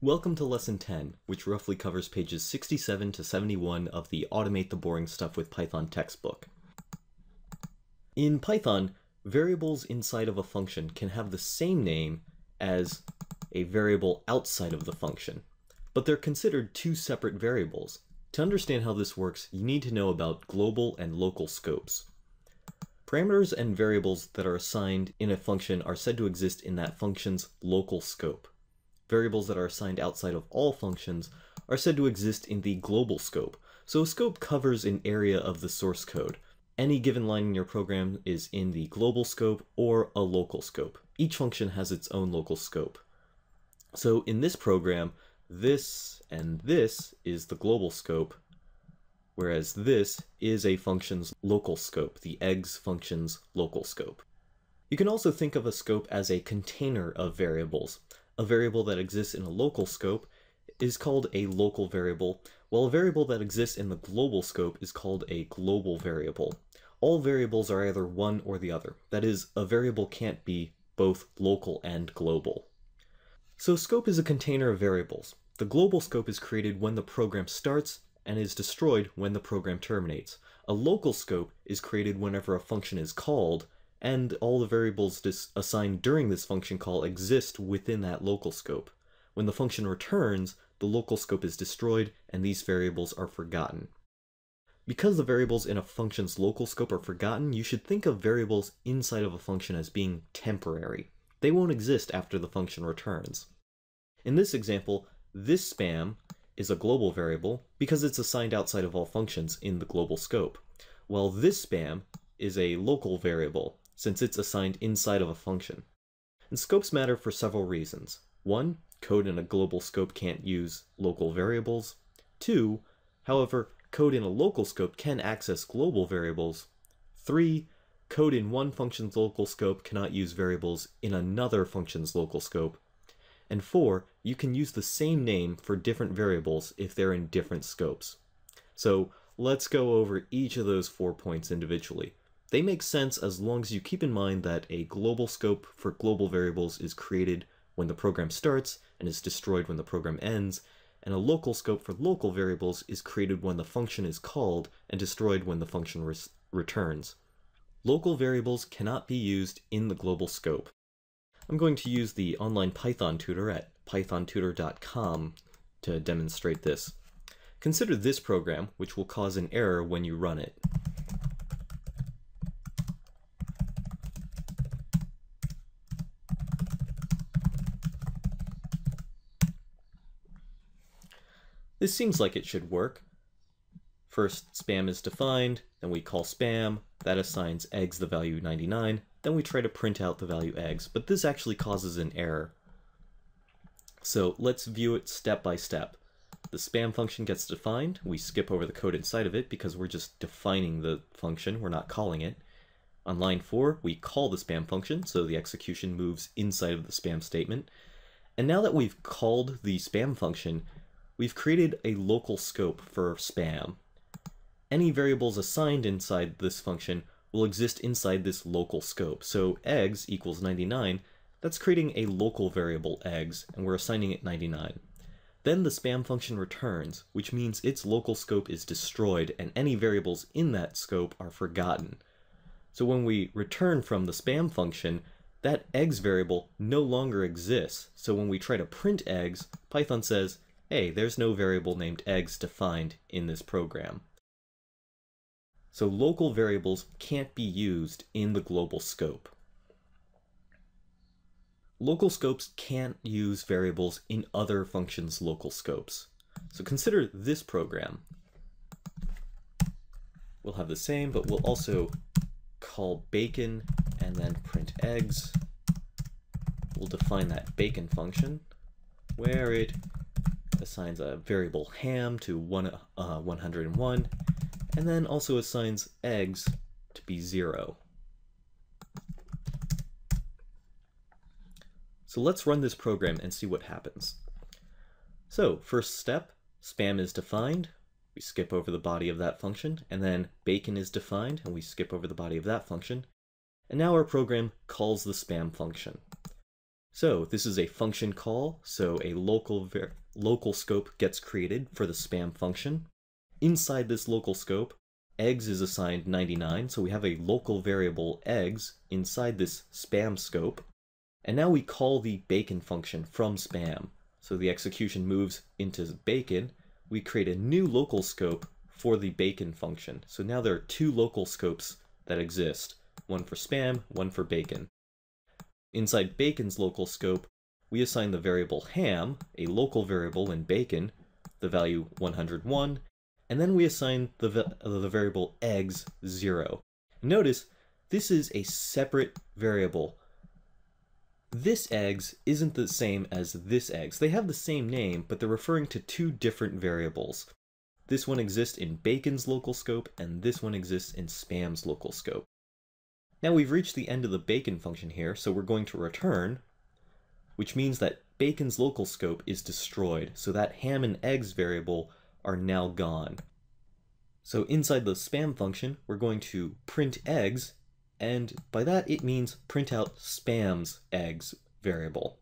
Welcome to Lesson 10, which roughly covers pages 67 to 71 of the Automate the Boring Stuff with Python textbook. In Python, variables inside of a function can have the same name as a variable outside of the function, but they're considered two separate variables. To understand how this works, you need to know about global and local scopes. Parameters and variables that are assigned in a function are said to exist in that function's local scope. Variables that are assigned outside of all functions are said to exist in the global scope. So a scope covers an area of the source code. Any given line in your program is in the global scope or a local scope. Each function has its own local scope. So in this program, this and this is the global scope, whereas this is a function's local scope, the eggs function's local scope. You can also think of a scope as a container of variables. A variable that exists in a local scope is called a local variable, while a variable that exists in the global scope is called a global variable. All variables are either one or the other. That is, a variable can't be both local and global. So scope is a container of variables. The global scope is created when the program starts and is destroyed when the program terminates. A local scope is created whenever a function is called, and all the variables assigned during this function call exist within that local scope. When the function returns, the local scope is destroyed and these variables are forgotten. Because the variables in a function's local scope are forgotten, you should think of variables inside of a function as being temporary. They won't exist after the function returns. In this example, this spam is a global variable because it's assigned outside of all functions in the global scope, while this spam is a local variable since it's assigned inside of a function. And scopes matter for several reasons. One, code in a global scope can't use local variables. Two, however, code in a local scope can access global variables. Three, code in one function's local scope cannot use variables in another function's local scope. And four, you can use the same name for different variables if they're in different scopes. So let's go over each of those four points individually. They make sense as long as you keep in mind that a global scope for global variables is created when the program starts and is destroyed when the program ends, and a local scope for local variables is created when the function is called and destroyed when the function re returns. Local variables cannot be used in the global scope. I'm going to use the online Python tutor at pythontutor.com to demonstrate this. Consider this program, which will cause an error when you run it. This seems like it should work. First, spam is defined, then we call spam, that assigns eggs the value 99, then we try to print out the value eggs, but this actually causes an error. So let's view it step by step. The spam function gets defined, we skip over the code inside of it because we're just defining the function, we're not calling it. On line 4, we call the spam function, so the execution moves inside of the spam statement. And now that we've called the spam function, we've created a local scope for spam. Any variables assigned inside this function will exist inside this local scope. So eggs equals 99, that's creating a local variable eggs, and we're assigning it 99. Then the spam function returns, which means its local scope is destroyed and any variables in that scope are forgotten. So when we return from the spam function, that eggs variable no longer exists. So when we try to print eggs, Python says, hey, there's no variable named eggs defined in this program. So local variables can't be used in the global scope. Local scopes can't use variables in other functions' local scopes. So consider this program. We'll have the same, but we'll also call bacon and then print eggs. We'll define that bacon function where it assigns a variable ham to one, uh, 101 and then also assigns eggs to be 0. So let's run this program and see what happens. So first step, spam is defined, we skip over the body of that function, and then bacon is defined, and we skip over the body of that function, and now our program calls the spam function. So this is a function call, so a local local scope gets created for the spam function. Inside this local scope, eggs is assigned 99, so we have a local variable eggs inside this spam scope. And now we call the bacon function from spam. So the execution moves into bacon. We create a new local scope for the bacon function. So now there are two local scopes that exist, one for spam, one for bacon. Inside bacon's local scope, we assign the variable ham, a local variable in bacon, the value 101, and then we assign the, the variable eggs 0. Notice, this is a separate variable. This eggs isn't the same as this eggs. They have the same name, but they're referring to two different variables. This one exists in bacon's local scope, and this one exists in spam's local scope. Now we've reached the end of the bacon function here, so we're going to return, which means that bacon's local scope is destroyed, so that ham and eggs variable are now gone. So inside the spam function, we're going to print eggs, and by that it means print out spam's eggs variable.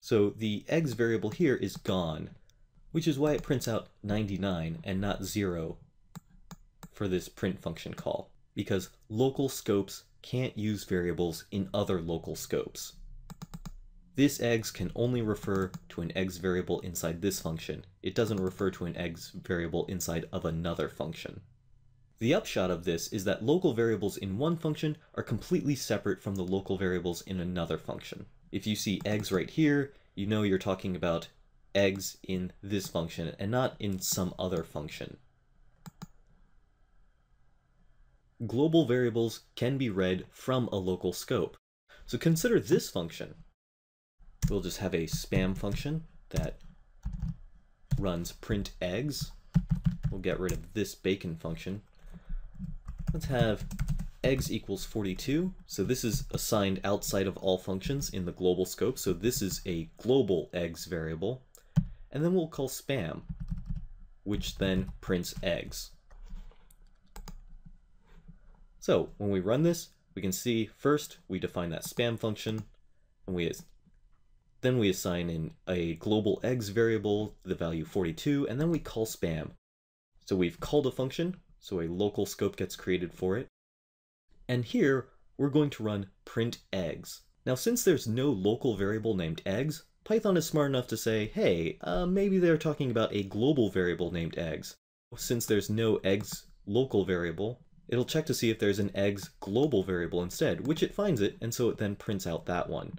So the eggs variable here is gone, which is why it prints out 99 and not 0 for this print function call, because local scopes can't use variables in other local scopes. This eggs can only refer to an eggs variable inside this function. It doesn't refer to an eggs variable inside of another function. The upshot of this is that local variables in one function are completely separate from the local variables in another function. If you see eggs right here, you know you're talking about eggs in this function and not in some other function. Global variables can be read from a local scope. So consider this function. We'll just have a spam function that runs print eggs. We'll get rid of this bacon function. Let's have eggs equals 42. So this is assigned outside of all functions in the global scope. So this is a global eggs variable. And then we'll call spam, which then prints eggs. So when we run this, we can see first we define that spam function, and we then we assign in a global eggs variable the value 42, and then we call spam. So we've called a function, so a local scope gets created for it. And here, we're going to run print eggs. Now since there's no local variable named eggs, Python is smart enough to say, hey, uh, maybe they're talking about a global variable named eggs. Since there's no eggs local variable, it'll check to see if there's an eggs global variable instead, which it finds it, and so it then prints out that one.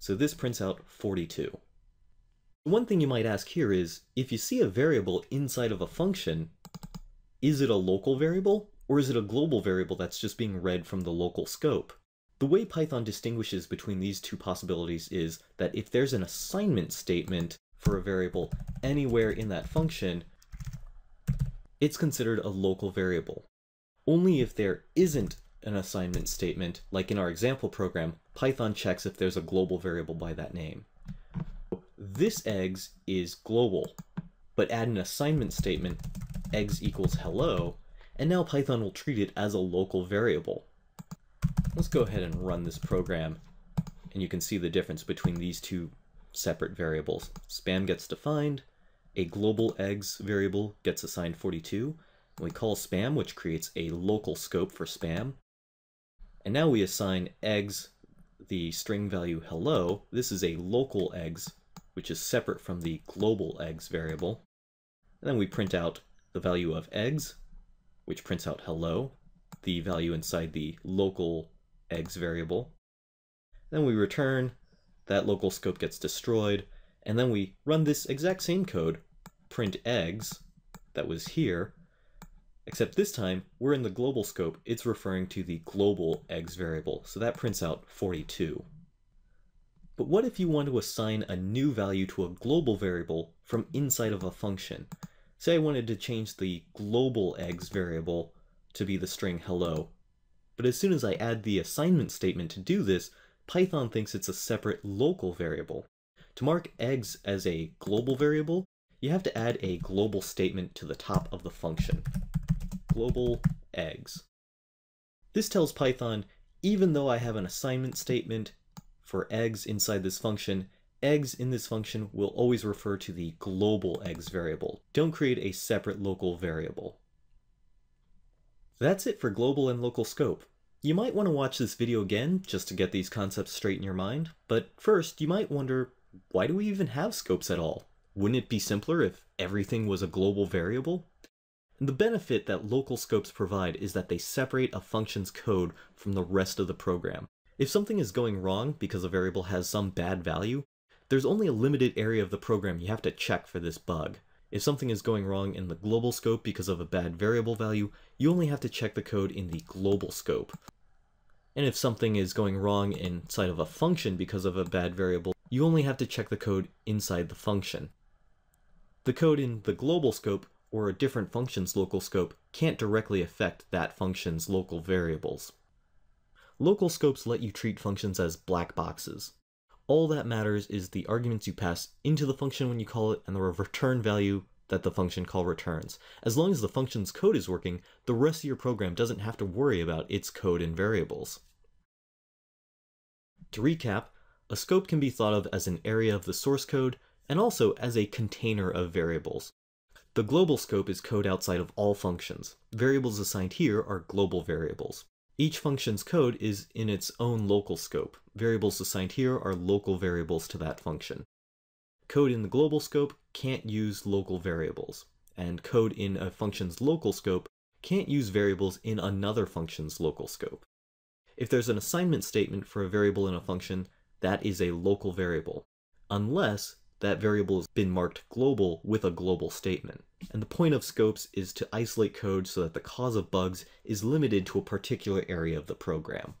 So this prints out 42. One thing you might ask here is, if you see a variable inside of a function, is it a local variable, or is it a global variable that's just being read from the local scope? The way Python distinguishes between these two possibilities is that if there's an assignment statement for a variable anywhere in that function, it's considered a local variable. Only if there isn't an assignment statement, like in our example program, Python checks if there's a global variable by that name. This eggs is global, but add an assignment statement, eggs equals hello, and now Python will treat it as a local variable. Let's go ahead and run this program, and you can see the difference between these two separate variables. Spam gets defined, a global eggs variable gets assigned 42, we call spam, which creates a local scope for spam. And now we assign eggs the string value hello. This is a local eggs, which is separate from the global eggs variable. And then we print out the value of eggs, which prints out hello, the value inside the local eggs variable. Then we return, that local scope gets destroyed, and then we run this exact same code, print eggs, that was here, Except this time, we're in the global scope, it's referring to the global eggs variable, so that prints out 42. But what if you want to assign a new value to a global variable from inside of a function? Say I wanted to change the global eggs variable to be the string hello. But as soon as I add the assignment statement to do this, Python thinks it's a separate local variable. To mark eggs as a global variable, you have to add a global statement to the top of the function global eggs. This tells Python, even though I have an assignment statement for eggs inside this function, eggs in this function will always refer to the global eggs variable. Don't create a separate local variable. That's it for global and local scope. You might want to watch this video again just to get these concepts straight in your mind, but first you might wonder, why do we even have scopes at all? Wouldn't it be simpler if everything was a global variable? The benefit that local scopes provide is that they separate a function's code from the rest of the program. If something is going wrong because a variable has some bad value, there's only a limited area of the program you have to check for this bug. If something is going wrong in the global scope because of a bad variable value, you only have to check the code in the global scope. And if something is going wrong inside of a function because of a bad variable, you only have to check the code inside the function. The code in the global scope or a different function's local scope can't directly affect that function's local variables. Local scopes let you treat functions as black boxes. All that matters is the arguments you pass into the function when you call it and the return value that the function call returns. As long as the function's code is working, the rest of your program doesn't have to worry about its code and variables. To recap, a scope can be thought of as an area of the source code and also as a container of variables. The global scope is code outside of all functions. Variables assigned here are global variables. Each function's code is in its own local scope. Variables assigned here are local variables to that function. Code in the global scope can't use local variables, and code in a function's local scope can't use variables in another function's local scope. If there's an assignment statement for a variable in a function, that is a local variable, unless that variable has been marked global with a global statement. And the point of scopes is to isolate code so that the cause of bugs is limited to a particular area of the program.